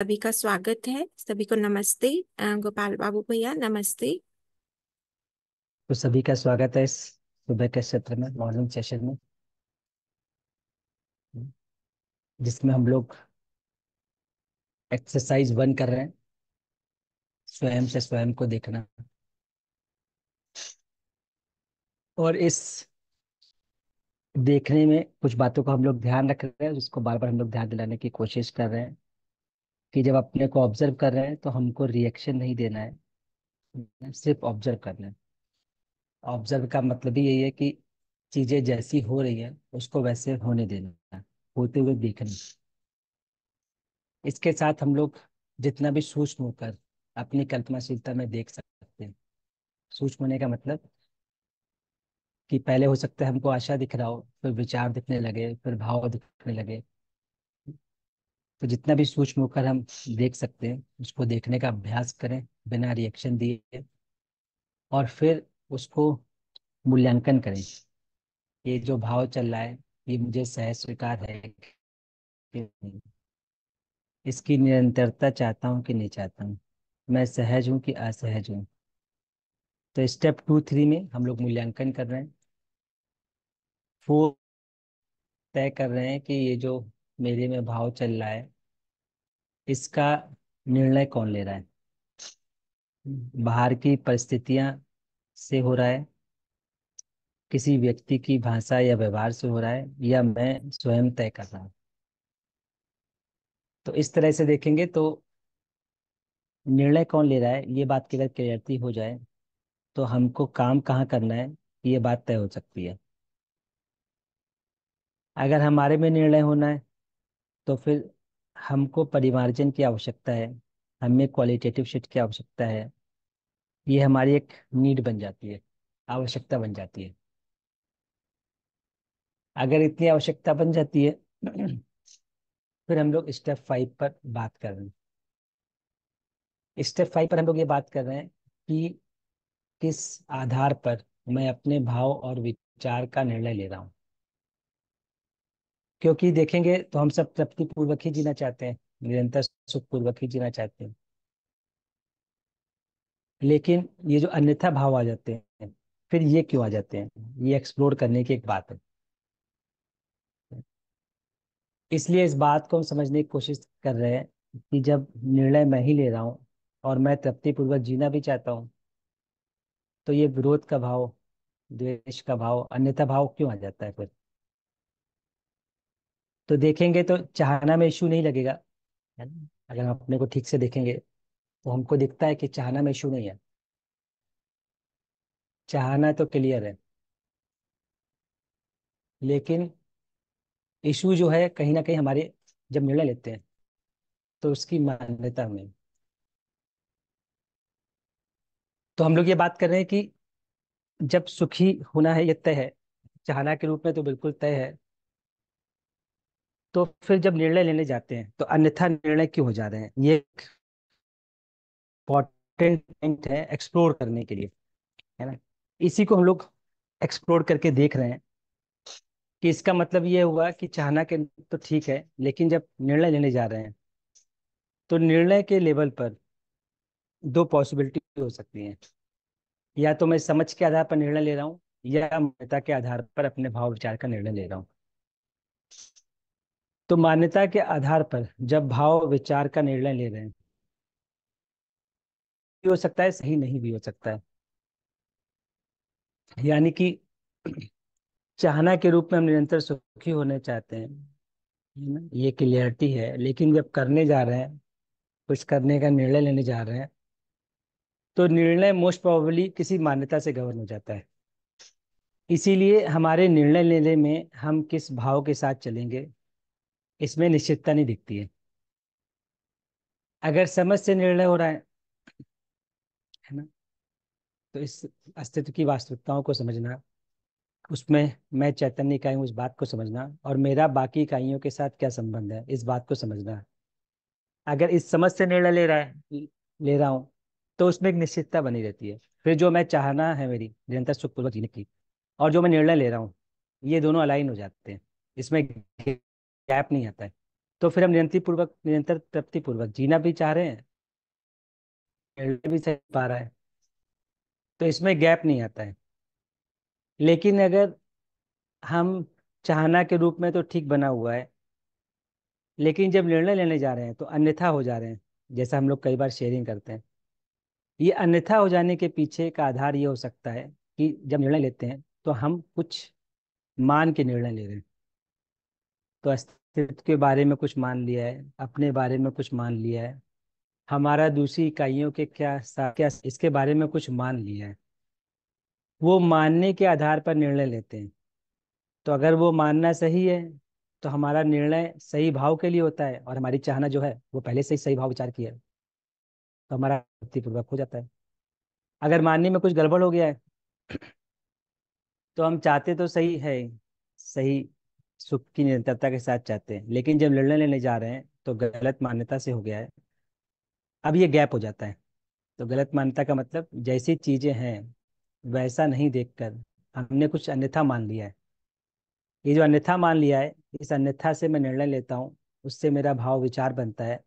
सभी का स्वागत है। सभी को नमस्ते गोपाल बाबू भैया, नमस्ते। तो सभी का स्वागत है इस सुबह के सत्र में मॉर्निंग सेशन में। जिसमें हम लोग एक्सरसाइज वन कर रहे हैं, स्वयं से स्वयं को देखना। और इस देखने में कुछ बातों को हम लोग ध्यान रख रहे हैं, जिसको बार बार हम लोग ध्यान दिलाने की कोशिश कर रहे हैं। कि जब अपने को ऑब्ज़र्व कर रहे हैं तो हमको रिएक्शन नहीं देना है। सिर्फ़ ऑब्ज़र्व करना है। ऑब्ज़र्व का मतलब ही यही है कि चीज़ें जैसी हो रही है, उसको वैसे होने देना होते हुए देखना। इसके साथ हम लोग जितना भी सूक्ष्म होकर अपनी कल्पनाशीलता में देख सकते हैं। सूक्ष्म होने का मतलब कि पहले हो सकता है हमको आशा दिख रहा हो, फिर विचार दिखने लगे, फिर भाव दिखने लगे तो जितना भी सूक्ष्म होकर हम देख सकते हैं, उसको देखने का अभ्यास करें, बिना रिएक्शन दिए, और फिर उसको मूल्यांकन करें। ये जो भाव चल रहा है, ये मुझे सहज स्वीकार है इसकी निरंतरता चाहता हूँ कि नहीं चाहता हूँ। मैं सहज हूँ कि असहज हूँ। तो स्टेप टू थ्री में हम लोग मूल्यांकन कर रहे हैं। फोर तय कर रहे हैं कि ये जो मेरे में भाव चल रहा है इसका निर्णय कौन ले रहा है? बाहर की परिस्थितियाँ से हो रहा है, किसी व्यक्ति की भाषा या व्यवहार से हो रहा है, या मैं स्वयं तय कर रहा हूँ? तो इस तरह से देखेंगे तो निर्णय कौन ले रहा है, ये बात की अगर क्लियरिटी हो जाए तो हमको काम कहाँ करना है, ये बात तय हो सकती है। अगर हमारे में निर्णय होना है तो फिर हमको परिमार्जन की आवश्यकता है, हमें क्वालिटेटिव शिफ्ट की आवश्यकता है। ये हमारी एक नीड बन जाती है, आवश्यकता बन जाती है। अगर इतनी आवश्यकता बन जाती है, फिर हम लोग स्टेप फाइव पर बात कर रहे हैं। स्टेप फाइव पर हम लोग ये बात कर रहे हैं कि किस आधार पर मैं अपने भाव और विचार का निर्णय ले रहा हूँ। क्योंकि देखेंगे तो हम सब तृप्ति पूर्वक ही जीना चाहते हैं, निरंतर सुख पूर्वक ही जीना चाहते हैं। लेकिन ये जो अन्यथा भाव आ जाते हैं, फिर ये क्यों आ जाते हैं? ये एक्सप्लोर करने की एक बात है। इसलिए इस बात को हम समझने की कोशिश कर रहे हैं कि जब निर्णय मैं ही ले रहा हूँ और मैं तृप्ति पूर्वक जीना भी चाहता हूँ तो ये विरोध का भाव, द्वेष का भाव, अन्यथा भाव क्यों आ जाता है फिर? तो देखेंगे तो चाहना में इशू नहीं लगेगा, है ना? अगर हम अपने को ठीक से देखेंगे तो हमको दिखता है कि चाहना में इशू नहीं है। चाहना तो क्लियर है। लेकिन इशू जो है कहीं ना कहीं हमारे जब निर्णय लेते हैं तो उसकी मान्यता में। तो हम लोग ये बात कर रहे हैं कि जब सुखी होना है, ये तय है। चाहना के रूप में तो बिल्कुल तय है। तो फिर जब निर्णय लेने जाते हैं तो अन्यथा निर्णय क्यों हो जा रहे हैं? ये इम्पोर्टेंट पॉइंट है एक्सप्लोर करने के लिए, है ना? इसी को हम लोग एक्सप्लोर करके देख रहे हैं कि इसका मतलब ये हुआ कि चाहना के तो ठीक है, लेकिन जब निर्णय लेने जा रहे हैं तो निर्णय के लेवल पर दो पॉसिबिलिटी हो सकती हैं। या तो मैं समझ के आधार पर निर्णय ले रहा हूँ, या मान्यता के आधार पर अपने भाव विचार का निर्णय ले रहा हूँ। तो मान्यता के आधार पर जब भाव विचार का निर्णय ले रहे हैं हो सकता है, सही नहीं भी हो सकता है। यानी कि चाहना के रूप में हम निरंतर सुखी होने चाहते हैं ये क्लियरिटी है। लेकिन जब करने जा रहे हैं, कुछ करने का निर्णय लेने जा रहे हैं तो निर्णय मोस्ट प्रॉबली किसी मान्यता से गवर्न हो जाता है। इसीलिए हमारे निर्णय लेने में हम किस भाव के साथ चलेंगे इसमें निश्चितता नहीं दिखती है। अगर समझ से निर्णय हो रहा है है ना तो इस अस्तित्व की वास्तविकताओं को समझना, उसमें मैं चैतन्य इकाई उस बात को समझना, और मेरा बाकी इकाइयों के साथ क्या संबंध है, इस बात को समझना। अगर इस समझ से निर्णय ले रहा है, ले रहा हूँ तो उसमें एक निश्चितता बनी रहती है। फिर जो मैं चाहना है मेरी, निरंतर सुखपूर्वक जीने की, और जो मैं निर्णय ले रहा हूँ, ये दोनों अलाइन हो जाते हैं। इसमें गैप नहीं आता है। तो फिर हम निरंतर पूर्वक निरंतर तृप्ति पूर्वक जीना भी चाह रहे हैं भी सही पा रहा है तो इसमें गैप नहीं आता है। लेकिन अगर हम चाहना के रूप में तो ठीक बना हुआ है, लेकिन जब निर्णय लेने जा रहे हैं तो अन्यथा हो जा रहे हैं, जैसा हम लोग कई बार शेयरिंग करते हैं। ये अन्यथा हो जाने के पीछे का आधार ये हो सकता है कि जब निर्णय लेते हैं तो हम कुछ मान के निर्णय ले रहे हैं। तो अस्तित्व के बारे में कुछ मान लिया है, अपने बारे में कुछ मान लिया है। हमारा दूसरी इकाइयों के क्या क्या इसके बारे में कुछ मान लिया है। वो मानने के आधार पर निर्णय लेते हैं। तो अगर वो मानना सही है तो हमारा निर्णय सही भाव के लिए होता है और हमारी चाहना जो है, वो पहले से ही सही भाव विचार किया है। तो हमारा पूर्वक हो जाता है। अगर मानने में कुछ गड़बड़ हो गया है तो हम चाहते तो सही है, सही सुख की निरंतरता के साथ चाहते हैं, लेकिन जब निर्णय लेने जा रहे हैं तो गलत मान्यता से हो गया है। अब ये गैप हो जाता है। तो गलत मान्यता का मतलब जैसी चीज़ें हैं, वैसा नहीं देखकर हमने कुछ अन्यथा मान लिया है। ये जो अन्यथा मान लिया है, इस अन्यथा से मैं निर्णय लेता हूँ, उससे मेरा भाव विचार बनता है।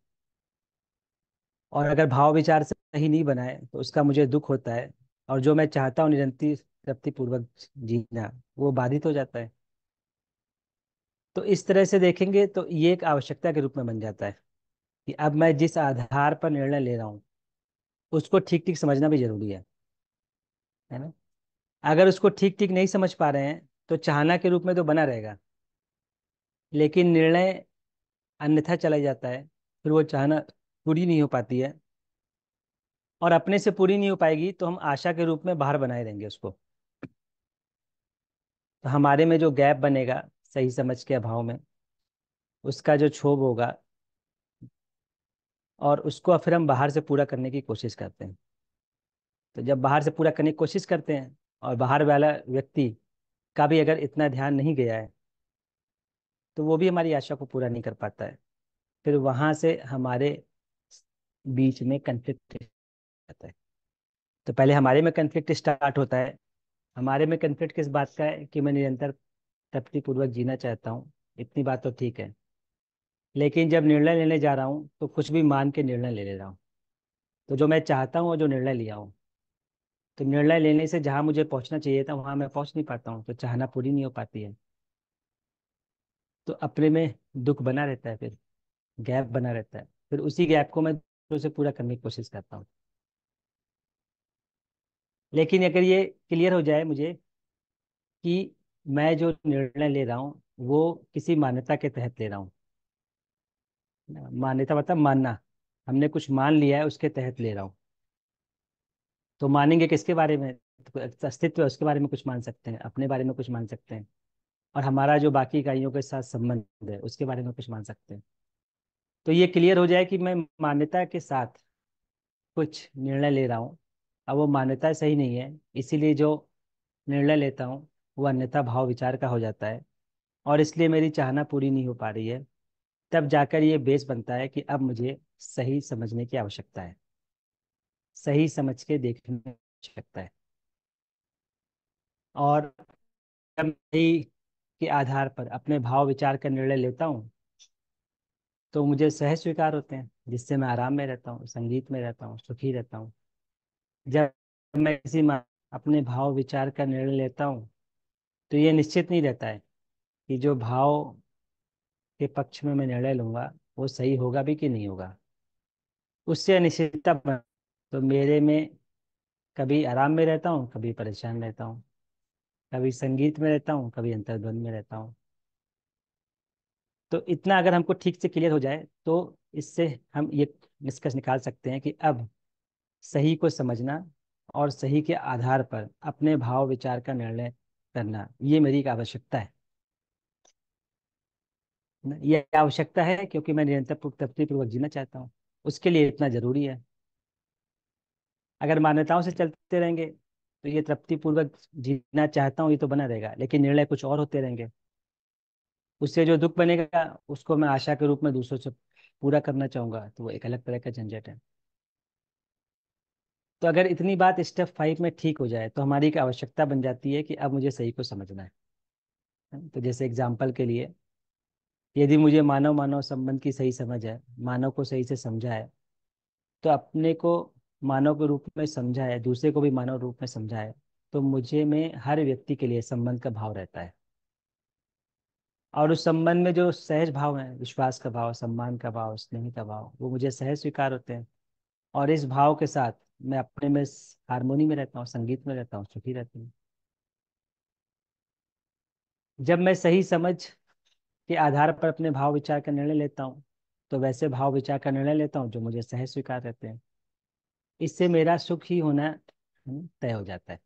और अगर भाव विचार सही नहीं बनाए तो उसका मुझे दुख होता है, और जो मैं चाहता हूँ निरंतर पूर्वक जीना, वो बाधित हो जाता है। तो इस तरह से देखेंगे तो ये एक आवश्यकता के रूप में बन जाता है कि अब मैं जिस आधार पर निर्णय ले रहा हूँ, उसको ठीक ठीक समझना भी ज़रूरी है है ना? अगर उसको ठीक ठीक नहीं समझ पा रहे हैं तो चाहना के रूप में तो बना रहेगा, लेकिन निर्णय अन्यथा चला जाता है, फिर वो चाहना पूरी नहीं हो पाती है, और अपने से पूरी नहीं हो पाएगी तो हम आशा के रूप में बाहर बनाए रहेंगे उसको। तो हमारे में जो गैप बनेगा सही समझ के अभाव में, उसका जो क्षोभ होगा और उसको फिर हम बाहर से पूरा करने की कोशिश करते हैं। तो जब बाहर से पूरा करने की कोशिश करते हैं और बाहर वाला व्यक्ति का भी अगर इतना ध्यान नहीं गया है तो वो भी हमारी आशा को पूरा नहीं कर पाता है। फिर वहाँ से हमारे बीच में कन्फ्लिक्ट आता है। तो पहले हमारे में कन्फ्लिक्ट स्टार्ट होता है। हमारे में कन्फ्लिक्ट किस बात का है कि मैं निरंतर तृप्तिपूर्वक जीना चाहता हूँ, इतनी बात तो ठीक है। लेकिन जब निर्णय लेने जा रहा हूँ तो कुछ भी मान के निर्णय ले ले रहा हूँ। तो जो मैं चाहता हूँ और जो निर्णय लिया हूँ। तो निर्णय लेने से जहाँ मुझे पहुँचना चाहिए था, वहाँ मैं पहुँच नहीं पाता हूँ तो चाहना पूरी नहीं हो पाती है। तो अपने में दुख बना रहता है फिर, गैप बना रहता है। फिर उसी गैप को मैं से पूरा करने की कोशिश करता हूँ। लेकिन अगर ये क्लियर हो जाए मुझे कि मैं जो निर्णय ले रहा हूँ, वो किसी मान्यता के तहत ले रहा हूँ। मान्यता मतलब मानना। हमने कुछ मान लिया है, उसके तहत ले रहा हूँ। तो मानेंगे किसके बारे में? तो अस्तित्व है, उसके बारे में कुछ मान सकते हैं, अपने बारे में कुछ मान सकते हैं। और हमारा जो बाकी इकाइयों के साथ संबंध है, उसके बारे में कुछ मान सकते हैं। तो ये क्लियर हो जाए कि मैं मान्यता के साथ कुछ निर्णय ले रहा हूँ। अब वो मान्यता सही नहीं है, इसीलिए जो निर्णय लेता हूँ वो अन्यथा भाव विचार का हो जाता है और इसलिए मेरी चाहना पूरी नहीं हो पा रही है। तब जाकर ये बेस बनता है कि अब मुझे सही समझने की आवश्यकता है। सही समझ के देखने की आवश्यकता है। और के आधार पर अपने भाव विचार का निर्णय लेता हूँ तो मुझे सहज स्वीकार होते हैं, जिससे मैं आराम में रहता हूँ, संगीत में रहता हूँ, सुखी रहता हूँ। जब मैं किसी अपने भाव विचार का निर्णय लेता हूँ तो ये निश्चित नहीं रहता है कि जो भाव के पक्ष में मैं निर्णय लूँगा, वो सही होगा भी कि नहीं होगा। उससे अनिश्चितता तो मेरे में कभी आराम में रहता हूँ, कभी परेशान रहता हूँ, कभी संगीत में रहता हूँ, कभी अंतर्ध्वन में रहता हूँ। तो इतना अगर हमको ठीक से क्लियर हो जाए तो इससे हम ये निष्कर्ष निकाल सकते हैं कि अब सही को समझना और सही के आधार पर अपने भाव विचार का निर्णय करना, ये मेरी एक आवश्यकता है। ये आवश्यकता है क्योंकि मैं निरंतर तृप्तिपूर्वक जीना चाहता हूँ, उसके लिए इतना ज़रूरी है। अगर मान्यताओं से चलते रहेंगे तो ये तृप्तिपूर्वक जीना चाहता हूँ, ये तो बना रहेगा, लेकिन निर्णय कुछ और होते रहेंगे। उससे जो दुख बनेगा, उसको मैं आशा के रूप में दूसरों से पूरा करना चाहूँगा तो वो एक अलग तरह का झंझट है। तो अगर इतनी बात स्टेप फाइव में ठीक हो जाए तो हमारी एक आवश्यकता बन जाती है कि अब मुझे सही को समझना है। तो जैसे एग्ज़ाम्पल के लिए, यदि मुझे मानव मानव संबंध की सही समझ है, मानव को सही से समझा है तो अपने को मानव के रूप में समझा है, दूसरे को भी मानव रूप में समझा है तो मुझे में हर व्यक्ति के लिए संबंध का भाव रहता है। और उस संबंध में जो सहज भाव है, विश्वास का भाव, सम्मान का भाव, स्नेह का भाव, वो मुझे सहज स्वीकार होते हैं। और इस भाव के साथ मैं अपने में हारमोनी में रहता हूँ संगीत में रहता हूँ सुखी रहती हूँ। जब मैं सही समझ के आधार पर अपने भाव विचार का निर्णय लेता हूँ तो वैसे भाव विचार का निर्णय लेता हूँ जो मुझे सहज स्वीकार रहते हैं। इससे मेरा सुख ही होना हम्म, तय हो जाता है।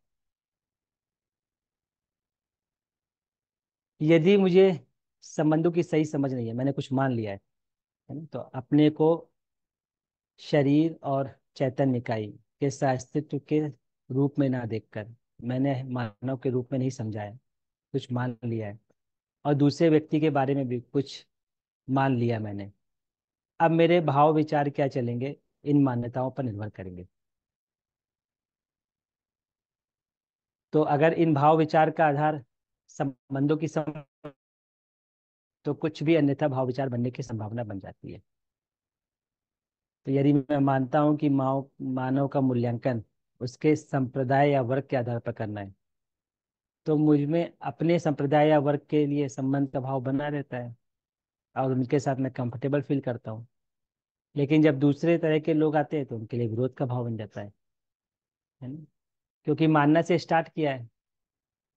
यदि मुझे संबंधों की सही समझ नहीं है मैंने कुछ मान लिया है तो अपने को शरीर और चैतन्य इकाई के अस्तित्व के रूप में ना देखकर, मैंने मानव के रूप में नहीं समझा है, कुछ मान लिया है। और दूसरे व्यक्ति के बारे में भी कुछ मान लिया मैंने। अब मेरे भाव विचार क्या चलेंगे? इन मान्यताओं पर निर्भर करेंगे। तो अगर इन भाव विचार का आधार संबंधों की सम तो कुछ भी अन्यथा भाव विचार बनने की संभावना बन जाती है। तो यदि मैं मानता हूँ कि माओ, मानव का मूल्यांकन उसके संप्रदाय या वर्ग के आधार पर करना है तो मुझमें अपने संप्रदाय या वर्ग के लिए संबंध का भाव बना रहता है और उनके साथ मैं कंफर्टेबल फील करता हूँ। लेकिन जब दूसरे तरह के लोग आते हैं तो उनके लिए विरोध का भाव बन जाता है है ना? क्योंकि मानना से स्टार्ट किया है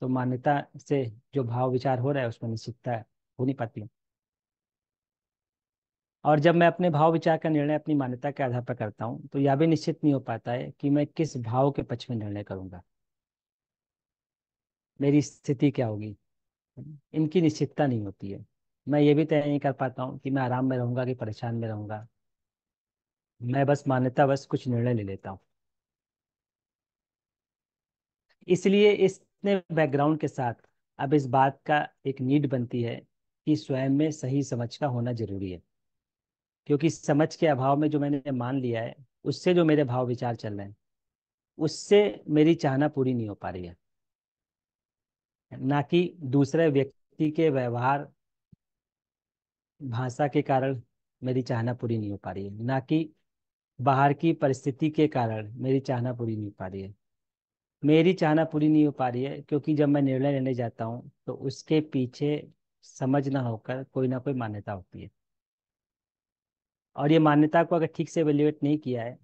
तो मान्यता से जो भाव विचार हो रहा है उसमें निश्चितता हो नहीं पाती और जब मैं अपने भाव विचार का निर्णय अपनी मान्यता के आधार पर करता हूँ तो यह भी निश्चित नहीं हो पाता है कि मैं किस भाव के पक्ष में निर्णय करूँगा। मेरी स्थिति क्या होगी? इनकी निश्चितता नहीं होती है। मैं ये भी तय नहीं कर पाता हूँ कि मैं आराम में रहूँगा कि परेशान में रहूँगा। मैं बस मान्यता बस कुछ निर्णय ले लेता हूँ। इसलिए इतने बैकग्राउंड के साथ अब इस बात का एक नीड बनती है कि स्वयं में सही समझ का होना ज़रूरी है। क्योंकि समझ के अभाव में जो मैंने मान लिया है, उससे जो मेरे भाव विचार चल रहे हैं, उससे मेरी चाहना पूरी नहीं हो पा रही है। ना कि दूसरे व्यक्ति के व्यवहार, भाषा के कारण मेरी चाहना पूरी नहीं हो पा रही है। ना कि बाहर की परिस्थिति के कारण मेरी चाहना पूरी नहीं हो पा रही है। मेरी चाहना पूरी नहीं हो पा रही है क्योंकि जब मैं निर्णय लेने जाता हूँ तो उसके पीछे समझ ना होकर कोई ना कोई मान्यता होती है। और ये मान्यता को अगर ठीक से एवेल्युएट नहीं किया है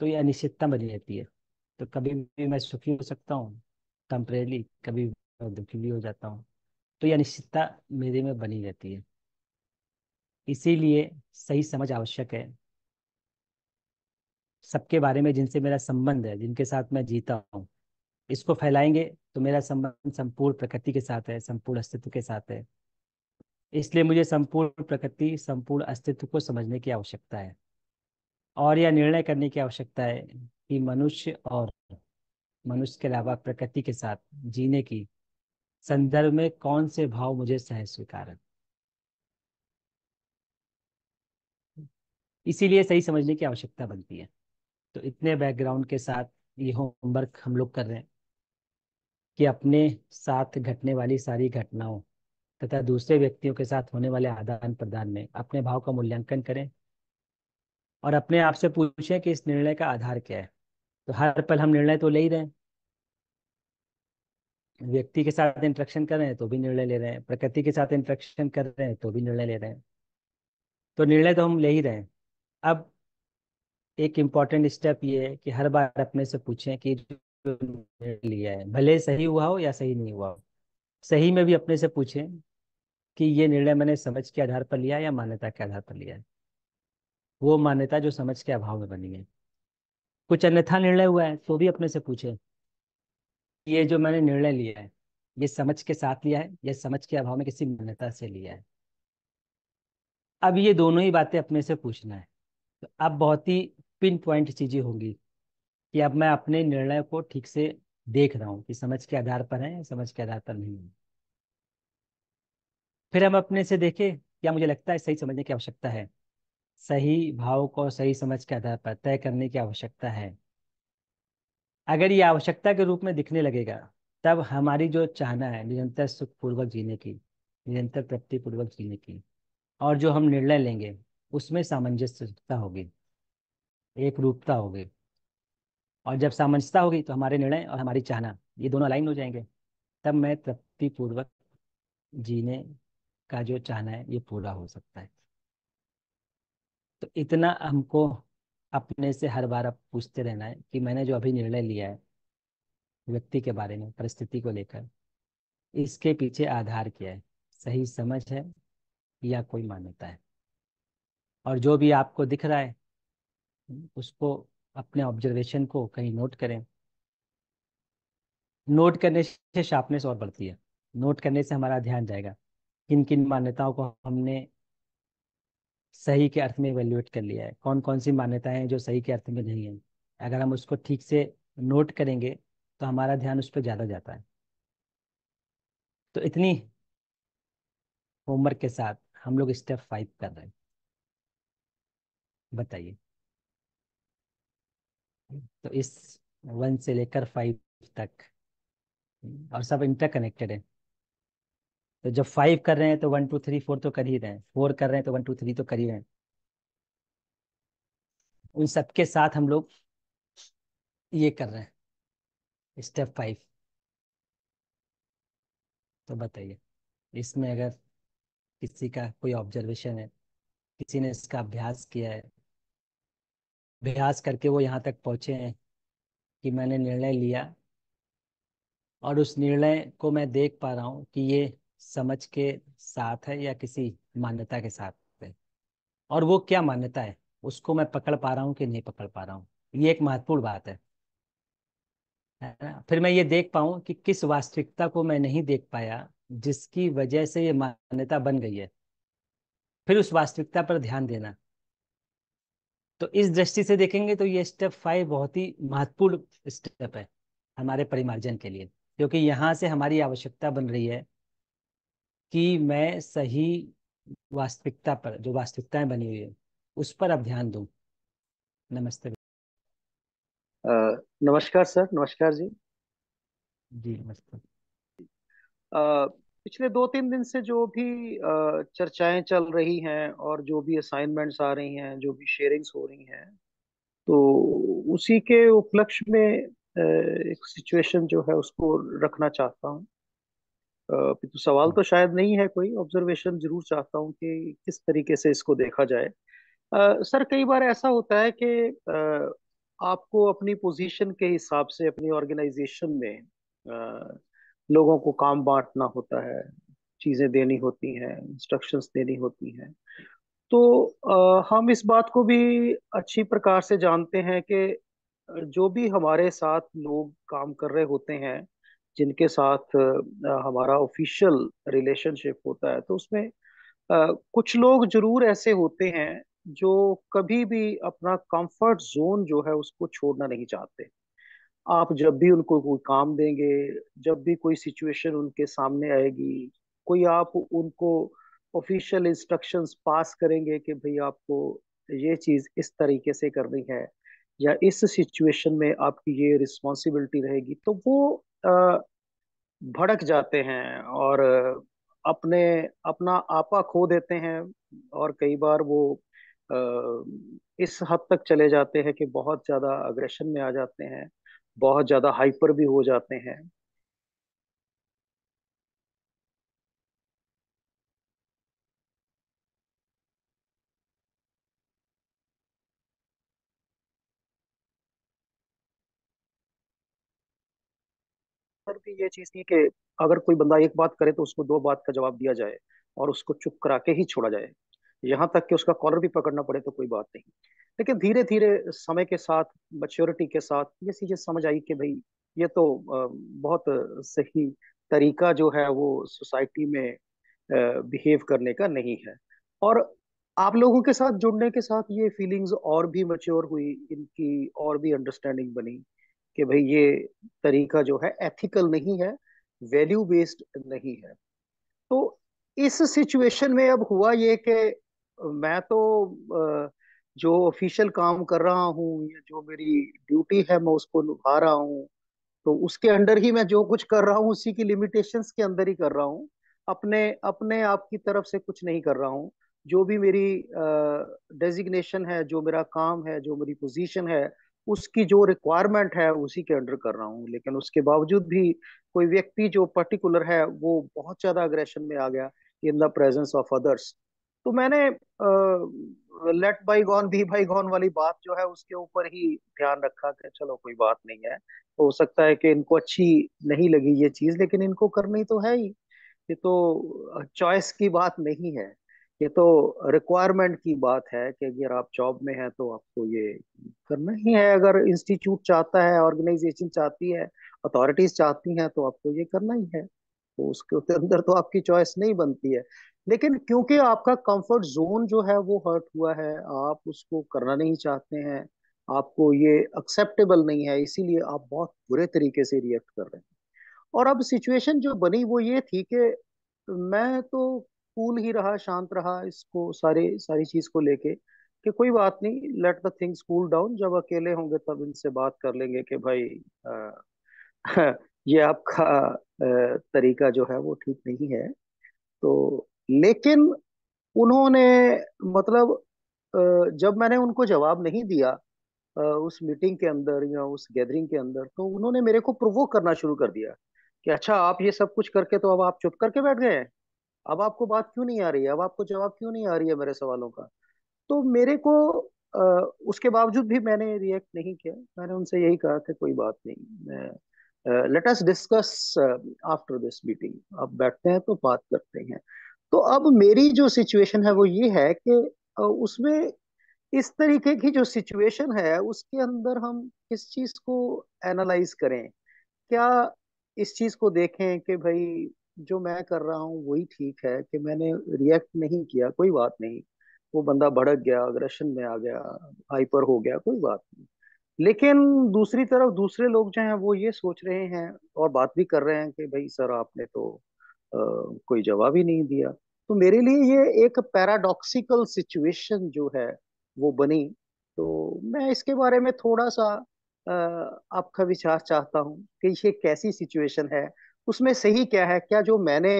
तो ये अनिश्चितता बनी रहती है। तो कभी भी मैं सुखी हो सकता हूँ टेम्परेली कभी दुखी भी हो जाता हूँ तो ये अनिश्चितता मेरे में बनी रहती है। इसीलिए सही समझ आवश्यक है। सबके बारे में जिनसे मेरा संबंध है, जिनके साथ मैं जीता हूँ, इसको फैलाएँगे तो मेरा संबंध संपूर्ण प्रकृति के साथ है, संपूर्ण अस्तित्व के साथ है। इसलिए मुझे संपूर्ण प्रकृति, संपूर्ण अस्तित्व को समझने की आवश्यकता है और यह निर्णय करने की आवश्यकता है कि मनुष्य और मनुष्य के अलावा प्रकृति के साथ जीने की संदर्भ में कौन से भाव मुझे सहज स्वीकार। इसीलिए सही समझने की आवश्यकता बनती है। तो इतने बैकग्राउंड के साथ ये होमवर्क हम लोग कर रहे हैं कि अपने साथ घटने वाली सारी घटनाओं तथा दूसरे व्यक्तियों के साथ होने वाले आदान प्रदान में अपने भाव का मूल्यांकन करें और अपने आप से पूछें कि इस निर्णय का आधार क्या है। तो हर पल हम निर्णय तो ले ही रहे हैं। व्यक्ति के साथ इंट्रैक्शन कर रहे हैं तो भी निर्णय ले रहे हैं। प्रकृति के साथ इंट्रैक्शन कर रहे हैं तो भी निर्णय ले रहे हैं। तो निर्णय तो हम ले ही रहे हैं। अब एक इंपॉर्टेंट स्टेप ये है कि हर बार अपने से पूछें कि लिया है, भले सही हुआ हो या सही नहीं हुआ हो, सही में भी अपने से पूछें कि ये निर्णय मैंने समझ के आधार पर लिया या मान्यता के आधार पर लिया है? वो मान्यता जो समझ के अभाव में बनी है। कुछ अन्यथा निर्णय हुआ है तो भी अपने से पूछे। ये जो मैंने निर्णय लिया है, ये समझ के साथ लिया है, या समझ के अभाव में किसी मान्यता से लिया है? अब ये दोनों ही बातें अपने से पूछना है। तो अब बहुत ही पिन पॉइंट चीज़ें होंगी कि अब मैं अपने निर्णय को ठीक से देख रहा हूँ कि समझ के आधार पर है समझ के आधार पर नहीं है। फिर हम अपने से देखें, क्या मुझे लगता है सही समझने की आवश्यकता है? सही भाव को सही समझ के आधार पर तय करने की आवश्यकता है। अगर ये आवश्यकता के रूप में दिखने लगेगा, तब हमारी जो चाहना है, निरंतर सुखपूर्वक जीने की, निरंतर तृप्ति पूर्वक जीने की, और जो हम निर्णय लेंगे, उसमें सामंजस्यता होगी एक रूपता होगी। और जब सामंजस्यता होगी तो हमारे निर्णय और हमारी चाहना, ये दोनों अलाइन हो जाएँगे। तब मैं तृप्तिपूर्वक जीने का जो चाहना है, ये पूरा हो सकता है। तो इतना हमको अपने से हर बार अब पूछते रहना है कि मैंने जो अभी निर्णय लिया है, व्यक्ति के बारे में, परिस्थिति को लेकर, इसके पीछे आधार क्या है? सही समझ है या कोई मान्यता है? और जो भी आपको दिख रहा है, उसको, अपने ऑब्जर्वेशन को कहीं नोट करें। नोट करने से शार्पनेस और बढ़ती है। नोट करने से हमारा ध्यान जाएगा। किन किन मान्यताओं को हमने सही के अर्थ में इवेल्युएट कर लिया है? कौन कौन सी मान्यताएँ जो सही के अर्थ में नहीं है? अगर हम उसको ठीक से नोट करेंगे तो हमारा ध्यान उस पर ज़्यादा जाता है। तो इतनी होमवर्क के साथ हम लोग स्टेप फाइव कर रहे हैं। बताइए। तो इस वन से लेकर फाइव तक, और सब इंटरकनेक्टेड है। तो जब फाइव कर रहे हैं तो वन टू थ्री फोर तो कर ही रहे हैं। फोर कर रहे हैं तो वन टू थ्री तो कर ही रहे हैं। उन सबके साथ हम लोग ये कर रहे हैं। स्टेप फाइव तो बताइए, इसमें अगर किसी का कोई ऑब्जर्वेशन है, किसी ने इसका अभ्यास किया है, अभ्यास करके वो यहाँ तक पहुँचे हैं कि मैंने निर्णय लिया और उस निर्णय को मैं देख पा रहा हूँ कि ये समझ के साथ है या किसी मान्यता के साथ है? और वो क्या मान्यता है? उसको मैं पकड़ पा रहा हूँ कि नहीं पकड़ पा रहा हूँ? ये एक महत्वपूर्ण बात है। फिर मैं ये देख पाऊँ कि किस वास्तविकता को मैं नहीं देख पाया जिसकी वजह से ये मान्यता बन गई है। फिर उस वास्तविकता पर ध्यान देना। तो इस दृष्टि से देखेंगे तो ये स्टेप फाइव बहुत ही महत्वपूर्ण स्टेप है हमारे परिमार्जन के लिए, क्योंकि यहाँ से हमारी आवश्यकता बन रही है कि मैं सही वास्तविकता पर जो वास्तविकताएँ बनी हुई है उस पर अब ध्यान दूँ। नमस्ते। नमस्कार सर नमस्कार जी। जी नमस्ते। पिछले दो तीन दिन से जो भी चर्चाएँ चल रही हैं और जो भी असाइनमेंट्स आ रही हैं जो भी शेयरिंग्स हो रही हैं तो उसी के उपलक्ष्य में एक सिचुएशन जो है उसको रखना चाहता हूँ। तो सवाल तो शायद नहीं है कोई। ऑब्जर्वेशन ज़रूर चाहता हूँ कि किस तरीके से इसको देखा जाए। सर, कई बार ऐसा होता है कि आपको अपनी पोजीशन के हिसाब से, अपनी ऑर्गेनाइजेशन में लोगों को काम बांटना होता है, चीज़ें देनी होती हैं इंस्ट्रक्शंस देनी होती हैं। तो हम इस बात को भी अच्छी प्रकार से जानते हैं कि जो भी हमारे साथ लोग काम कर रहे होते हैं जिनके साथ हमारा ऑफिशियल रिलेशनशिप होता है तो उसमें कुछ लोग ज़रूर ऐसे होते हैं जो कभी भी अपना कंफर्ट जोन जो है उसको छोड़ना नहीं चाहते। आप जब भी उनको कोई काम देंगे, जब भी कोई सिचुएशन उनके सामने आएगी, कोई आप उनको ऑफिशियल इंस्ट्रक्शंस पास करेंगे कि भाई आपको ये चीज़ इस तरीके से करनी है या इस सिचुएशन में आपकी ये रिस्पॉन्सिबिलिटी रहेगी तो वो भड़क जाते हैं और अपने, अपना आपा खो देते हैं और कई बार वो इस हद तक चले जाते हैं कि बहुत ज़्यादा अग्रेशन में आ जाते हैं, बहुत ज़्यादा हाइपर भी हो जाते हैं। ये चीज़ थी कि अगर कोई बंदा एक बात करे तो उसको दो बात का जवाब दिया जाए और उसको चुप करा के ही छोड़ा जाए। यहाँ तक कि उसका कॉलर भी पकड़ना पड़े तो कोई बात नहीं। लेकिन धीरे धीरे समय के साथ मच्योरिटी के साथ ये चीज़ें समझ आई कि भाई ये तो बहुत सही तरीका जो है वो सोसाइटी में बिहेव करने का नहीं है। और आप लोगों के साथ जुड़ने के साथ ये फीलिंग्स और भी मच्योर हुई, इनकी और भी अंडरस्टैंडिंग बनी। कि भाई ये तरीका जो है एथिकल नहीं है वैल्यू बेस्ड नहीं है। तो इस सिचुएशन में अब हुआ ये कि मैं तो जो ऑफिशियल काम कर रहा हूँ या जो मेरी ड्यूटी है मैं उसको निभा रहा हूँ तो उसके अंडर ही मैं जो कुछ कर रहा हूँ उसी की लिमिटेशंस के अंदर ही कर रहा हूँ। अपने अपने आप की तरफ़ से कुछ नहीं कर रहा हूँ। जो भी मेरी डेजिग्नेशन है, जो मेरा काम है, जो मेरी पोजीशन है उसकी जो रिक्वायरमेंट है, उसी के अंडर कर रहा हूँ। लेकिन उसके बावजूद भी कोई व्यक्ति जो पर्टिकुलर है, वो बहुत ज़्यादा अग्रेशन में आ गया in the presence of others तो मैंने let by gone be by gone वाली बात जो है, उसके ऊपर ही ध्यान रखा कि चलो कोई बात नहीं है। हो सकता है कि इनको अच्छी नहीं लगी ये चीज़, लेकिन इनको करनी तो है ही। ये तो चॉइस की बात नहीं है। ये तो रिक्वायरमेंट की बात है कि अगर आप जॉब में हैं तो आपको ये करना ही है। अगर इंस्टीट्यूट चाहता है ऑर्गेनाइजेशन चाहती है अथॉरिटीज चाहती हैं तो आपको ये करना ही है। तो उसके अंदर तो आपकी चॉइस नहीं बनती है। लेकिन क्योंकि आपका कंफर्ट जोन जो है वो हर्ट हुआ है, आप उसको करना नहीं चाहते हैं, आपको ये एक्सेप्टेबल नहीं है, इसीलिए आप बहुत बुरे तरीके से रिएक्ट कर रहे हैं। और अब सिचुएशन जो बनी वो ये थी कि मैं तो कूल ही रहा शांत रहा इसको सारे सारी चीज़ को लेके कि कोई बात नहीं let the things cool down जब अकेले होंगे तब इनसे बात कर लेंगे कि भाई आ, ये आपका आ, तरीका जो है वो ठीक नहीं है। तो लेकिन उन्होंने मतलब जब मैंने उनको जवाब नहीं दिया उस मीटिंग के अंदर या उस गैदरिंग के अंदर तो उन्होंने मेरे को प्रोवोक करना शुरू कर दिया कि अच्छा आप ये सब कुछ करके तो अब आप चुप करके बैठ गए हैं। अब आपको बात क्यों नहीं आ रही है? अब आपको जवाब क्यों नहीं आ रही है मेरे सवालों का? तो मेरे को आ, उसके बावजूद भी मैंने रिएक्ट नहीं किया। मैंने उनसे यही कहा कि कोट बात नहीं मैं let us discuss after this meeting अब बैठते हैं तो बात करते हैं। तो अब मेरी जो सिचुएशन है वो ये है कि उसमें इस तरीके की जो सिचुएशन है उसके अंदर हम किस चीज़ को एनालाइज करें? क्या इस चीज़ को देखें कि भाई जो मैं कर रहा हूँ वही ठीक है कि मैंने रिएक्ट नहीं किया कोई बात नहीं। वो बंदा भड़क गया अग्रेशन में आ गया हाइपर हो गया कोई बात नहीं। लेकिन दूसरी तरफ़ दूसरे लोग जो हैं वो ये सोच रहे हैं और बात भी कर रहे हैं कि भाई सर आपने तो आ, कोई जवाब ही नहीं दिया। तो मेरे लिए ये एक पैराडॉक्सिकल सिचुएशन जो है वो बनी। तो मैं इसके बारे में थोड़ा सा आपका विचार चाहता हूँ कि ये कैसी सिचुएशन है उसमें सही क्या है? क्या जो मैंने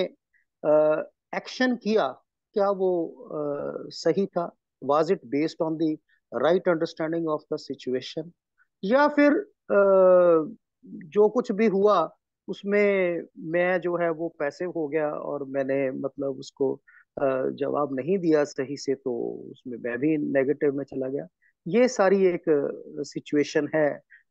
एक्शन किया क्या वो आ, सही था? Was it based on the right understanding of the situation या फिर आ, जो कुछ भी हुआ उसमें मैं जो है वो पैसे हो गया और मैंने मतलब उसको जवाब नहीं दिया सही से तो उसमें मैं भी नेगेटिव में चला गया। ये सारी एक सिचुएशन है।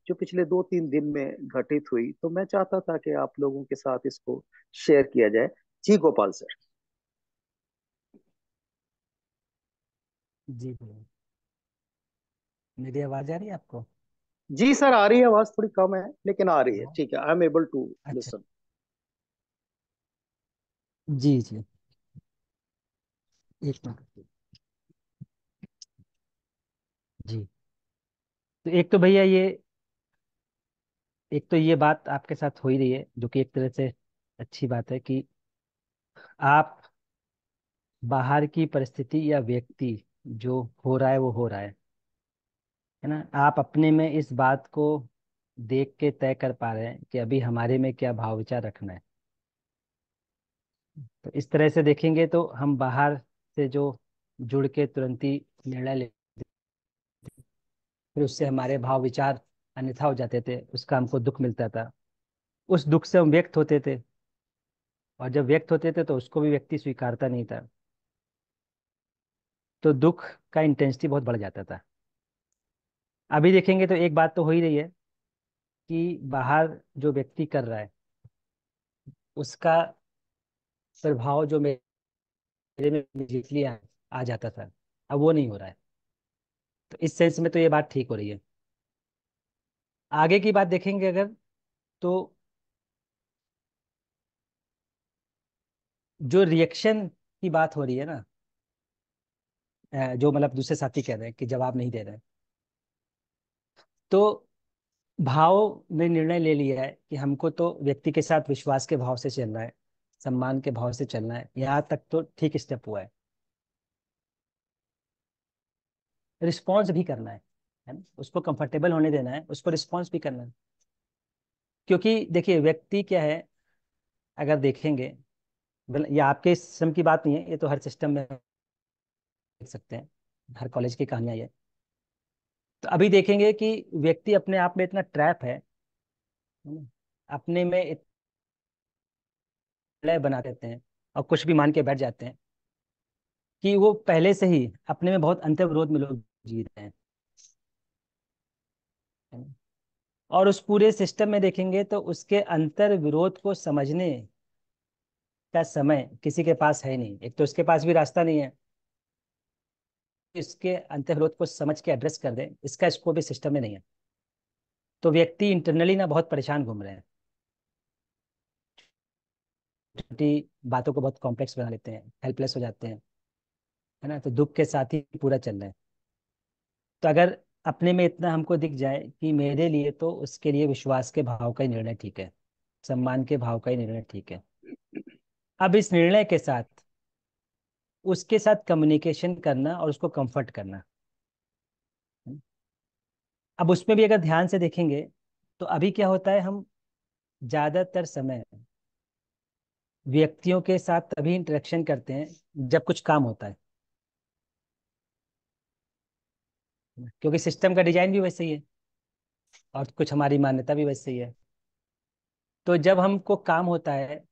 जो पिछले दो तीन दिन में घटित हुई तो मैं चाहता था कि आप लोगों के साथ इसको शेयर किया जाए। जी गोपाल सर। जी मेरी आवाज़ आ रही है आपको? जी सर आ रही है आवाज़ थोड़ी कम है लेकिन आ रही है। ठीक है I am able to listen जी जी। एक मिनट। जी। तो एक तो भैया ये एक तो ये बात आपके साथ हो ही रही है, जो कि एक तरह से अच्छी बात है कि आप बाहर की परिस्थिति या व्यक्ति जो हो रहा है, वो हो रहा है है ना? आप अपने में इस बात को देख के तय कर पा रहे हैं कि अभी हमारे में क्या भाव विचार रखना है। तो इस तरह से देखेंगे तो हम बाहर से जो जुड़ के तुरंत ही निर्णय ले फिर उससे हमारे भाव विचार अन्यथा हो जाते थे उसका हमको दुख मिलता था। उस दुख से हम व्यक्त होते थे। और जब व्यक्त होते थे तो उसको भी व्यक्ति स्वीकारता नहीं था। तो दुख का इंटेंसिटी बहुत बढ़ जाता था। अभी देखेंगे तो एक बात तो हो ही रही है कि बाहर जो व्यक्ति कर रहा है उसका प्रभाव जो मेरे में इमीडिएटली आ, आ जाता था। अब वो नहीं हो रहा है। तो इस सेंस में तो ये बात ठीक हो रही है। आगे की बात देखेंगे अगर तो जो रिएक्शन की बात हो रही है ना जो मतलब दूसरे साथी कह रहे हैं कि जवाब नहीं दे रहे हैं तो भाव ने निर्णय ले लिया है कि हमको तो व्यक्ति के साथ विश्वास के भाव से चलना है, सम्मान के भाव से चलना है, यहाँ तक तो ठीक स्टेप हुआ है। रिस्पॉन्स भी करना है। है उसको कंफर्टेबल होने देना है, उसको रिस्पॉन्स भी करना है। क्योंकि देखिए, व्यक्ति क्या है, अगर देखेंगे ये आपके सिस्टम की बात नहीं है, ये तो हर सिस्टम में देख सकते हैं, हर कॉलेज की कहानियाँ ये। तो अभी देखेंगे कि व्यक्ति अपने आप में इतना ट्रैप है अपने में इतना बना देते हैं और कुछ भी मान के बैठ जाते हैं कि वो पहले से ही अपने में बहुत अंतर्विरोध में लोग जी रहे हैं। और उस पूरे सिस्टम में देखेंगे तो उसके अंतर विरोध को समझने का समय किसी के पास है नहीं। एक तो उसके पास भी रास्ता नहीं है। इसके अंतर विरोध को समझ के एड्रेस कर दें। इसका स्कोप भी सिस्टम में नहीं है। तो व्यक्ति इंटरनली ना बहुत परेशान घूम रहे हैं। छोटी बातों को बहुत कॉम्प्लेक्स बना लेते हैं हेल्पलेस हो जाते हैं, है ना? तो दुख के साथ ही पूरा चल रहा है। तो अगर अपने में इतना हमको दिख जाए कि मेरे लिए तो उसके लिए विश्वास के भाव का ही निर्णय ठीक है, सम्मान के भाव का ही निर्णय ठीक है। अब इस निर्णय के साथ, उसके साथ कम्युनिकेशन करना और उसको कंफर्ट करना। अब उसमें भी अगर ध्यान से देखेंगे तो अभी क्या होता है, हम ज़्यादातर समय व्यक्तियों के साथ तभी इंटरेक्शन करते हैं जब कुछ काम होता है। क्योंकि सिस्टम का डिज़ाइन भी वैसे ही है और कुछ हमारी मान्यता भी वैसे ही है। तो जब हमको काम होता है,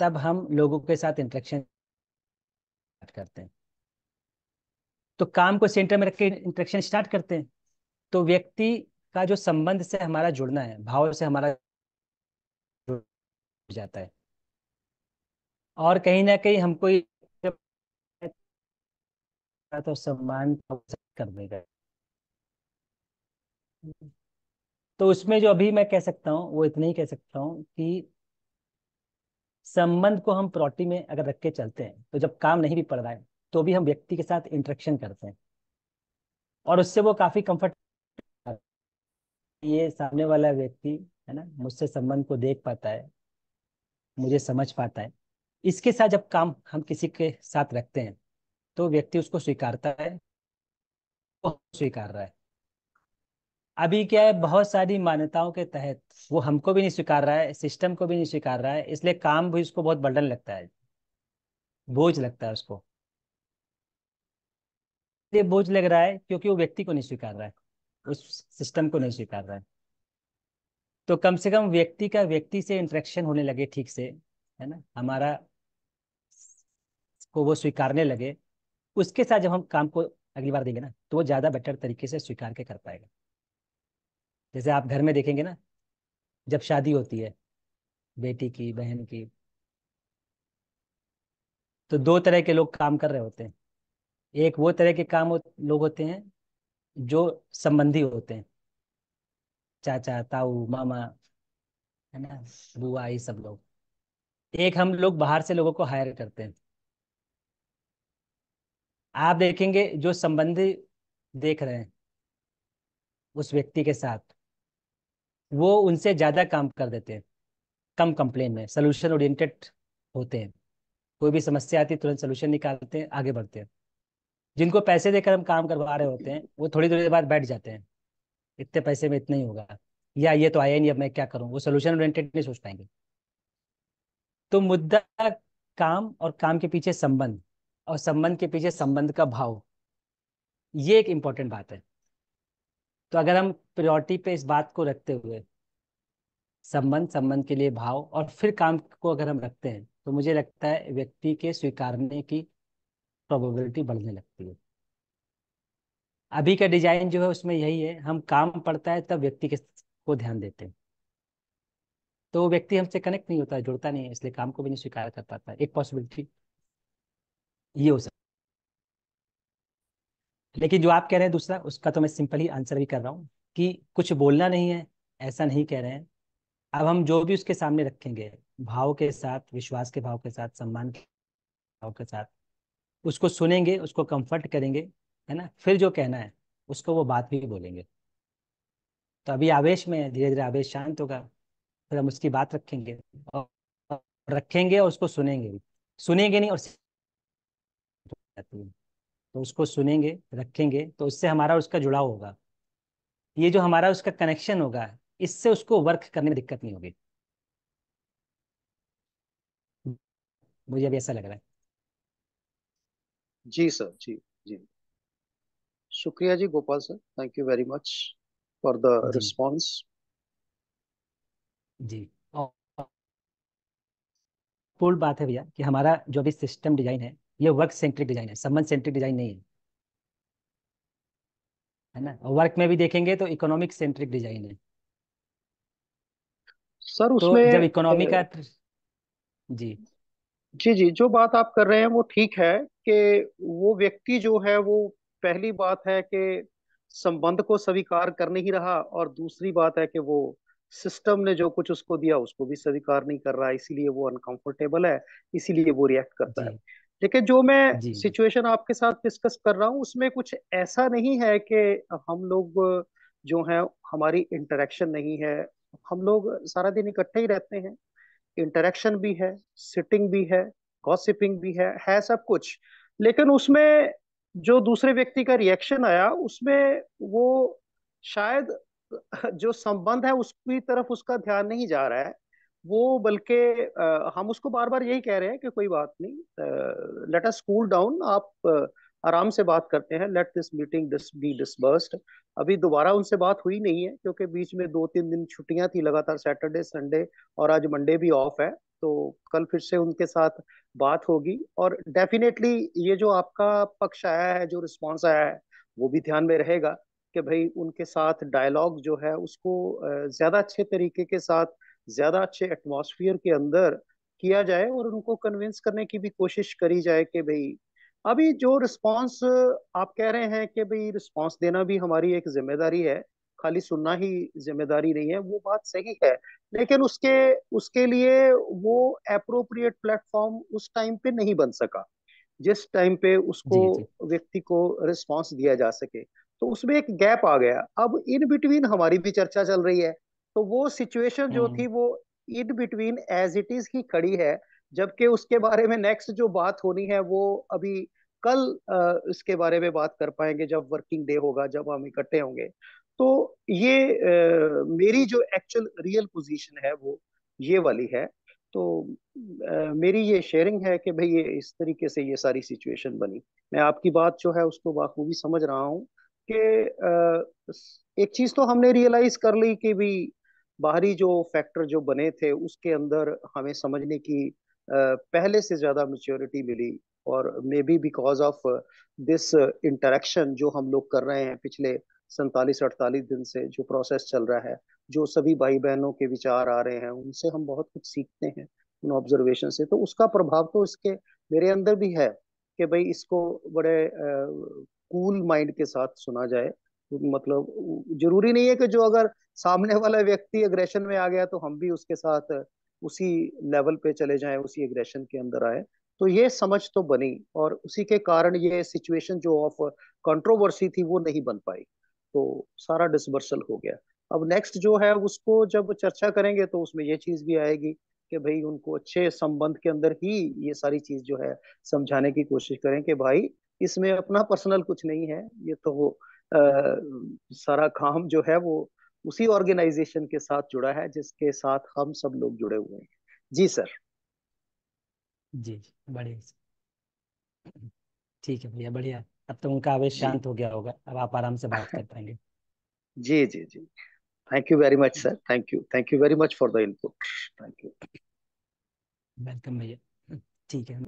तब हम लोगों के साथ इंटरेक्शन करते हैं। तो काम को सेंटर में रख के इंटरेक्शन स्टार्ट करते हैं। तो व्यक्ति का जो संबंध से हमारा जुड़ना है, भाव से हमारा जुड़ जाता है। और कहीं ना कहीं हमको तो सम्मान कर देगा तो उसमें जो अभी मैं कह सकता हूँ, वो इतना ही कह सकता हूँ कि संबंध को हम प्रॉटी में अगर रख के चलते हैं तो जब काम नहीं भी पड़ रहा है तो भी हम व्यक्ति के साथ इंटरेक्शन करते हैं। और उससे वो काफ़ी कंफर्ट ये सामने वाला व्यक्ति, है ना, मुझसे संबंध को देख पाता है, मुझे समझ पाता है। इसके साथ जब काम हम किसी के साथ रखते हैं तो व्यक्ति उसको स्वीकारता है, वो स्वीकार रहा है। अभी क्या है, बहुत सारी मान्यताओं के तहत वो हमको भी नहीं स्वीकार रहा है, सिस्टम को भी नहीं स्वीकार रहा है, इसलिए काम भी उसको बहुत बर्डन लगता है, बोझ लगता है उसको। ये बोझ लग रहा है क्योंकि वो व्यक्ति को नहीं स्वीकार रहा है, उस सिस्टम को नहीं स्वीकार रहा है। तो कम से कम व्यक्ति का व्यक्ति से इंटरेक्शन होने लगे ठीक से, है ना? हमारा को वो स्वीकारने लगे, उसके साथ जब हम काम को अगली बार देंगे ना तो वो ज़्यादा बेटर तरीके से स्वीकार के कर पाएगा। जैसे आप घर में देखेंगे ना, जब शादी होती है, बेटी की, बहन की तो दो तरह के लोग काम कर रहे होते हैं। एक वो तरह के काम लोग होते हैं जो संबंधी होते हैं। चाचा, ताऊ, मामा, है ना, बुआ, ये सब लोग। एक हम लोग बाहर से लोगों को हायर करते हैं। आप देखेंगे जो संबंधी देख रहे हैं, उस व्यक्ति के साथ वो उनसे ज़्यादा काम कर देते हैं। कम कंप्लेन में सोल्यूशन ओरिएंटेड होते हैं। कोई भी समस्या आती है, तुरंत सोल्यूशन निकालते हैं, आगे बढ़ते हैं। जिनको पैसे देकर हम काम करवा रहे होते हैं, वो थोड़ी देर बाद बैठ जाते हैं। इतने पैसे में इतना ही होगा। या ये तो आया नहीं, अब मैं क्या करूँ? वो सोल्यूशन ओरिएंटेड नहीं सोच पाएँगे। तो मुद्दा काम और काम के पीछे संबंध और संबंध के पीछे संबंध का भाव, ये एक इम्पोर्टेंट बात है। तो अगर हम प्रियोरिटी पे इस बात को रखते हुए संबंध संबंध के लिए भाव और फिर काम को अगर हम रखते हैं तो मुझे लगता है व्यक्ति के स्वीकारने की प्रोबेबिलिटी बढ़ने लगती है। अभी का डिज़ाइन जो है उसमें यही है, हम काम पड़ता है तब व्यक्ति के को ध्यान देते हैं। तो व्यक्ति हमसे कनेक्ट नहीं होता, जुड़ता नहीं है, इसलिए काम को भी नहीं स्वीकार कर पाता। एक पॉसिबिलिटी ये हो सकता लेकिन जो आप कह रहे हैं दूसरा, उसका तो मैं सिंपल ही आंसर भी कर रहा हूँ कि कुछ बोलना नहीं है, ऐसा नहीं कह रहे हैं। अब हम जो भी उसके सामने रखेंगे, भाव के साथ, विश्वास के भाव के साथ, सम्मान के भाव के साथ, उसको सुनेंगे, उसको कंफर्ट करेंगे, है ना? फिर जो कहना है, उसको वो बात भी बोलेंगे। तो अभी आवेश में धीरे धीरे आवेश शांत होगा, फिर हम उसकी बात रखेंगे और रखेंगे और उसको सुनेंगे सुनेंगे नहीं और तो उसको सुनेंगे रखेंगे तो उससे हमारा उसका जुड़ाव होगा ये जो हमारा उसका कनेक्शन होगा इससे उसको वर्क करने में दिक्कत नहीं होगी मुझे अभी ऐसा लग रहा है जी सर जी जी शुक्रिया जी Gopal sir thank you very much for the response जी पूर्ण बात है भैया कि हमारा जो अभी सिस्टम डिज़ाइन है ये वर्क सेंट्रिक डिज़ाइन है संबंध सेंट्रिक डिज़ाइन नहीं है। है ना? वर्क में भी देखेंगे तो इकोनॉमिक सेंट्रिक डिज़ाइन है। सर उसमें तो जब इकोनॉमी का जी। जी जी जो बात आप कर रहे हैं वो ठीक है कि वो व्यक्ति जो है वो पहली बात है कि संबंध को स्वीकार कर नहीं रहा और दूसरी बात है कि वो सिस्टम ने जो कुछ उसको दिया उसको भी स्वीकार नहीं कर रहा इसीलिए वो अनकंफर्टेबल है इसीलिए वो रिएक्ट करता है। लेकिन जो मैं जी सिचुएशन आपके साथ डिस्कस कर रहा हूँ उसमें कुछ ऐसा नहीं है कि हम लोग जो है हमारी इंटरेक्शन नहीं है। हम लोग सारा दिन इकट्ठे ही रहते हैं। इंटरेक्शन भी है सिटिंग भी है गॉसिपिंग भी है है सब कुछ। लेकिन उसमें जो दूसरे व्यक्ति का रिएक्शन आया उसमें वो शायद जो संबंध है उसकी तरफ़ उसका ध्यान नहीं जा रहा है। वो बल्कि हम उसको बार बार यही कह रहे हैं कि कोई बात नहीं लेट अस कूल डाउन आप आराम से बात करते हैं let this meeting be disbursed अभी दोबारा उनसे बात हुई नहीं है, क्योंकि बीच में दो तीन दिन छुट्टियाँ थी लगातार सैटरडे संडे और आज मंडे भी ऑफ़ है तो कल फिर से उनके साथ बात होगी। और डेफिनेटली ये जो आपका पक्ष आया है, जो रिस्पॉन्स आया है, वो भी ध्यान में रहेगा कि भाई उनके साथ डायलॉग जो है, उसको ज़्यादा अच्छे तरीके के साथ ज़्यादा अच्छे एटमॉस्फियर के अंदर किया जाए और उनको कन्विंस करने की भी कोशिश करी जाए कि भाई अभी जो रिस्पांस आप कह रहे हैं कि भाई रिस्पांस देना भी हमारी एक ज़िम्मेदारी है खाली सुनना ही ज़िम्मेदारी नहीं है वो बात सही है लेकिन उसके उसके लिए वो अप्रोप्रिएट प्लेटफॉर्म उस टाइम पे नहीं बन सका जिस टाइम पे उसको व्यक्ति को रिस्पांस दिया जा सके। तो उसमें एक गैप आ गया। अब इन बिटवीन हमारी भी चर्चा चल रही है। तो वो सिचुएशन जो हम्म। थी वो in between as it is ही खड़ी है जबकि उसके बारे में नेक्स्ट जो बात होनी है वो अभी कल इसके बारे में बात कर पाएँगे जब वर्किंग डे होगा जब हम इकट्ठे होंगे। तो ये अ, मेरी जो एक्चुअल रियल पोजीशन है वो ये वाली है। तो अ, मेरी ये शेयरिंग है कि भाई ये इस तरीके से ये सारी सिचुएशन बनी। मैं आपकी बात जो है उसको बाखूबी समझ रहा हूँ कि एक चीज़ तो हमने रियलाइज़ कर ली कि भी बाहरी जो फैक्टर जो बने थे, उसके अंदर हमें समझने की पहले से ज़्यादा मेच्योरिटी मिली और may be because of this interaction जो हम लोग कर रहे हैं पिछले सैतालीस, अड़तालीस दिन से जो प्रोसेस चल रहा है, जो सभी भाई बहनों के विचार आ रहे हैं, उनसे हम बहुत कुछ सीखते हैं उन ऑब्जर्वेशन से। तो उसका प्रभाव तो इसके, मेरे अंदर भी है कि भाई इसको बड़े कूल माइंड के साथ सुना जाए। मतलब ज़रूरी नहीं है कि जो अगर सामने वाला व्यक्ति अग्रेशन में आ गया तो हम भी उसके साथ उसी लेवल पे चले जाएँ उसी एग्रेशन के अंदर आए। तो ये समझ तो बनी और उसी के कारण ये सिचुएशन जो ऑफ़ कंट्रोवर्सी थी वो नहीं बन पाई। तो सारा डिसबर्सल हो गया। अब नेक्स्ट जो है उसको जब चर्चा करेंगे तो उसमें ये चीज़ भी आएगी कि भाई उनको अच्छे संबंध के अंदर ही ये सारी चीज़ जो है समझाने की कोशिश करें कि भाई इसमें अपना पर्सनल कुछ नहीं है। ये तो आ, सारा काम जो है वो उसी ऑर्गेनाइजेशन के साथ जुड़ा है जिसके साथ हम सब लोग जुड़े हुए हैं। जी सर। जी जी बढ़िया ठीक है भैया बढ़िया। अब तो उनका आवेश शांत हो गया होगा अब आप आराम से बात कर पाएँगे। जी जी जी। Thank you very much sir thank you thank you very much for the input thank you welcome भैया। ठीक है।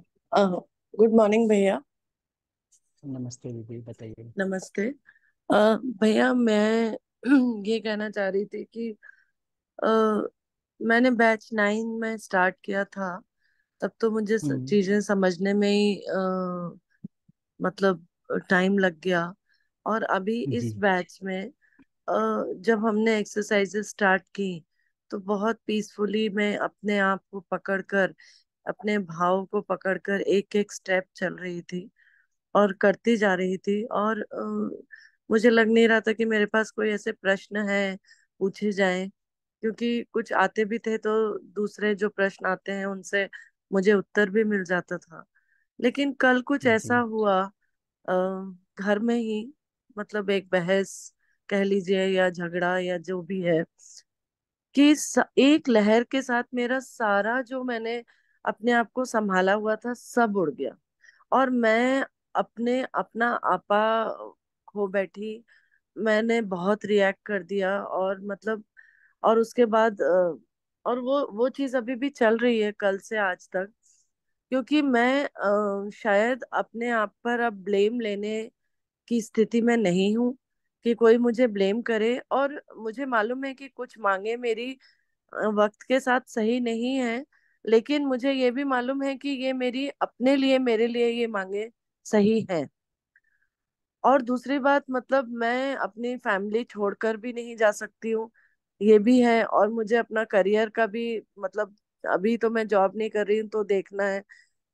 गुड मॉर्निंग भैया। नमस्ते दीदी बताइए। नमस्ते। भैया मैं ये कहना चाह रही थी कि अ, मैंने बैच नाइन में स्टार्ट किया था तब तो मुझे हम्म। चीज़ें समझने में ही अ, मतलब टाइम लग गया। और अभी इस बैच में जब हमने एक्सरसाइजेस स्टार्ट की तो बहुत पीसफुली मैं अपने आप को पकड़कर अपने भाव को पकड़कर एक एक स्टेप चल रही थी और करती जा रही थी। और मुझे लग नहीं रहा था कि मेरे पास कोई ऐसे प्रश्न है पूछे जाएँ। क्योंकि कुछ आते भी थे तो दूसरे जो प्रश्न आते हैं उनसे मुझे उत्तर भी मिल जाता था। लेकिन कल कुछ ऐसा हुआ अ, घर में ही मतलब एक बहस कह लीजिए या झगड़ा या जो भी है कि एक लहर के साथ मेरा सारा जो मैंने अपने आप को संभाला हुआ था सब उड़ गया। और मैं अपने अपना आपा हो बैठी, मैंने बहुत रिएक्ट कर दिया और मतलब और उसके बाद और वो वो चीज़ अभी भी चल रही है कल से आज तक, क्योंकि मैं शायद अपने आप पर अब ब्लेम लेने की स्थिति में नहीं हूँ, कि कोई मुझे ब्लेम करे और मुझे मालूम है कि कुछ मांगे मेरी वक्त के साथ सही नहीं है, लेकिन मुझे ये भी मालूम है कि ये मेरी, अपने लिए, मेरे लिए ये मांगे सही है। और दूसरी बात मतलब मैं अपनी फैमिली छोड़कर भी नहीं जा सकती हूँ, ये भी है और मुझे अपना करियर का भी मतलब अभी तो मैं जॉब नहीं कर रही हूँ तो देखना है।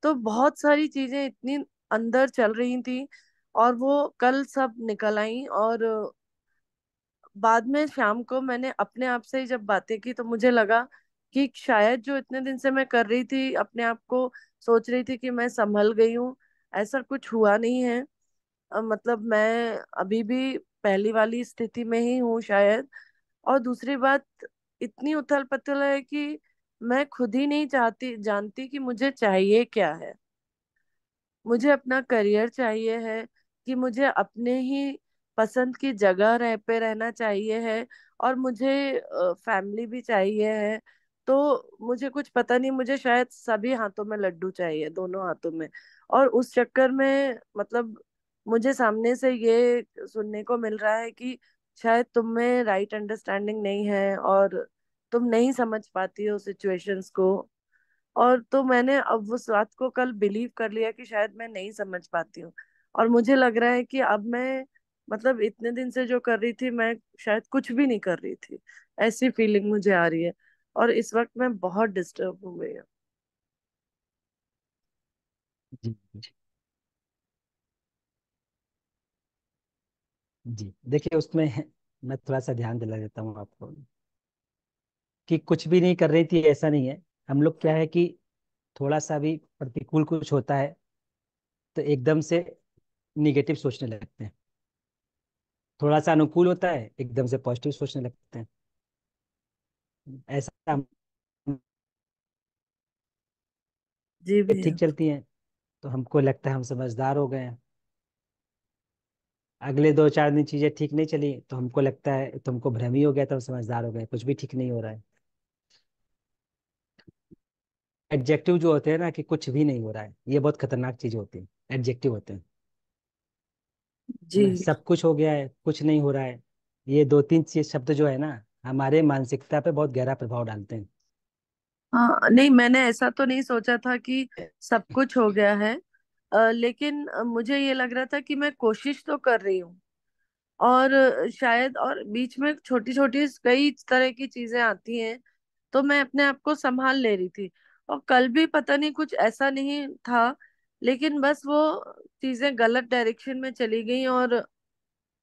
तो बहुत सारी चीज़ें इतनी अंदर चल रही थी और वो कल सब निकल आई और बाद में शाम को मैंने अपने आप से ही जब बातें की तो मुझे लगा कि शायद जो इतने दिन से मैं कर रही थी अपने आप को सोच रही थी कि मैं संभल गई हूँ, ऐसा कुछ हुआ नहीं है। मतलब मैं अभी भी पहली वाली स्थिति में ही हूँ शायद। और दूसरी बात, इतनी उथल पुथल है कि मैं खुद ही नहीं चाहती, जानती कि मुझे चाहिए क्या है। मुझे अपना करियर चाहिए है, कि मुझे अपने ही पसंद की जगह रह, पे रहना चाहिए है, और मुझे फैमिली भी चाहिए है। तो मुझे कुछ पता नहीं, मुझे शायद सभी हाथों में लड्डू चाहिए, दोनों हाथों में। और उस चक्कर में मतलब मुझे सामने से ये सुनने को मिल रहा है कि शायद तुम में राइट अंडरस्टैंडिंग नहीं है और तुम नहीं समझ पाती हो सिचुएशंस को। और तो मैंने अब उस बात को कल बिलीव कर लिया कि शायद मैं नहीं समझ पाती हूँ। और मुझे लग रहा है कि अब मैं मतलब इतने दिन से जो कर रही थी, मैं शायद कुछ भी नहीं कर रही थी। ऐसी फीलिंग मुझे आ रही है और इस वक्त मैं बहुत डिस्टर्ब हूँ भैया। जी जी। जी देखिए उसमें मैं थोड़ा सा ध्यान दिला देता हूँ आपको कि कुछ भी नहीं कर रही थी ऐसा नहीं है। हम लोग क्या है कि थोड़ा सा भी प्रतिकूल कुछ होता है तो एकदम से निगेटिव सोचने लगते हैं। थोड़ा सा अनुकूल होता है एकदम से पॉजिटिव सोचने लगते हैं। ऐसा जी ठीक चलती हैं तो हमको लगता है हम समझदार हो गए हैं। अगले दो चार दिन चीज़ें ठीक नहीं चली तो हमको लगता है तुमको भ्रम ही हो गया तो हम समझदार हो गए कुछ भी ठीक नहीं हो रहा है। एडजेक्टिव जो होते हैं ना कि कुछ भी नहीं हो रहा है ये बहुत खतरनाक चीज़ होती है एडजेक्टिव होते हैं। जी। सब कुछ हो गया है कुछ नहीं हो रहा है ये दो तीन चीज़ शब्द जो है ना हमारे मानसिकता पे बहुत गहरा प्रभाव डालते हैं। हाँ नहीं मैंने ऐसा तो नहीं सोचा था कि सब कुछ हो गया है लेकिन मुझे ये लग रहा था कि मैं कोशिश तो कर रही हूँ। और शायद और बीच में छोटी छोटी कई तरह की चीज़ें आती हैं तो मैं अपने आप को संभाल ले रही थी। और कल भी पता नहीं कुछ ऐसा नहीं था, लेकिन बस वो चीज़ें गलत डायरेक्शन में चली गई और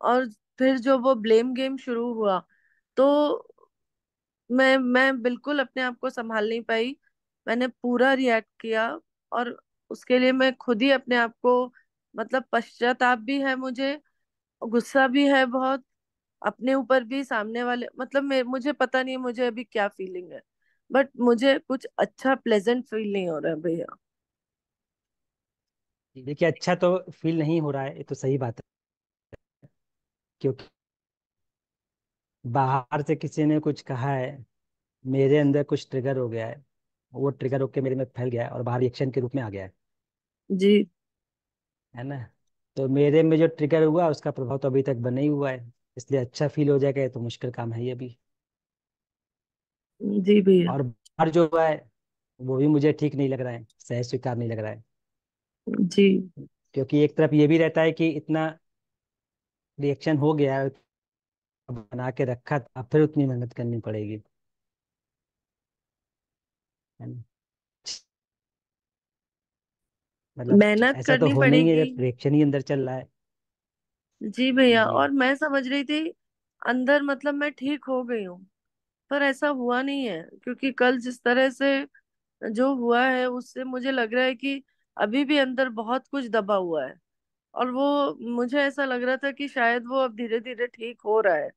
और फिर जो वो ब्लेम गेम शुरू हुआ तो मैं मैं बिल्कुल अपने आप को संभाल नहीं पाई। मैंने पूरा रिएक्ट किया और उसके लिए मैं खुद ही अपने आप को मतलब पश्चाताप भी है मुझे, गुस्सा भी है बहुत, अपने ऊपर भी, सामने वाले मतलब मुझे पता नहीं मुझे अभी क्या फीलिंग है बट मुझे कुछ अच्छा प्लेजेंट फील नहीं हो रहा है भैया। देखिए अच्छा तो फील नहीं हो रहा है, ये तो सही बात है, क्योंकि बाहर से किसी ने कुछ कहा है, मेरे अंदर कुछ ट्रिगर हो गया है। वो ट्रिगर होकर मेरे में फैल गया है और बाहर रिएक्शन के रूप में आ गया है। जी। है ना? तो मेरे में जो ट्रिगर हुआ उसका प्रभाव तो अभी तक बना ही हुआ है। इसलिए अच्छा फील हो जाएगा ये तो मुश्किल काम है ये भी जी भैया। और बाहर जो हुआ है वो भी मुझे ठीक नहीं लग रहा है सहज स्वीकार नहीं लग रहा है। जी। क्योंकि एक तरफ़ ये भी रहता है कि इतना रिएक्शन हो गया बना के रखा अब फिर उतनी मेहनत करनी पड़ेगी। मतलब मेहनत ऐसा तो करनी हो नहीं है पड़ेगी। जब रिएक्शन ही अंदर चल रहा है। जी भैया जी। और मैं समझ रही थी अंदर मतलब मैं ठीक हो गई हूँ पर ऐसा हुआ नहीं है क्योंकि कल जिस तरह से जो हुआ है उससे मुझे लग रहा है कि अभी भी अंदर बहुत कुछ दबा हुआ है और वो मुझे ऐसा लग रहा था कि शायद वो अब धीरे धीरे ठीक हो रहा है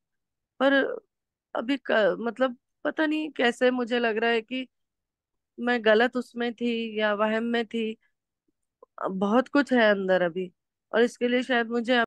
पर अभी क, मतलब पता नहीं कैसे मुझे लग रहा है कि मैं गलत उसमें थी या वहम में थी, बहुत कुछ है अंदर अभी। और इसके लिए शायद मुझे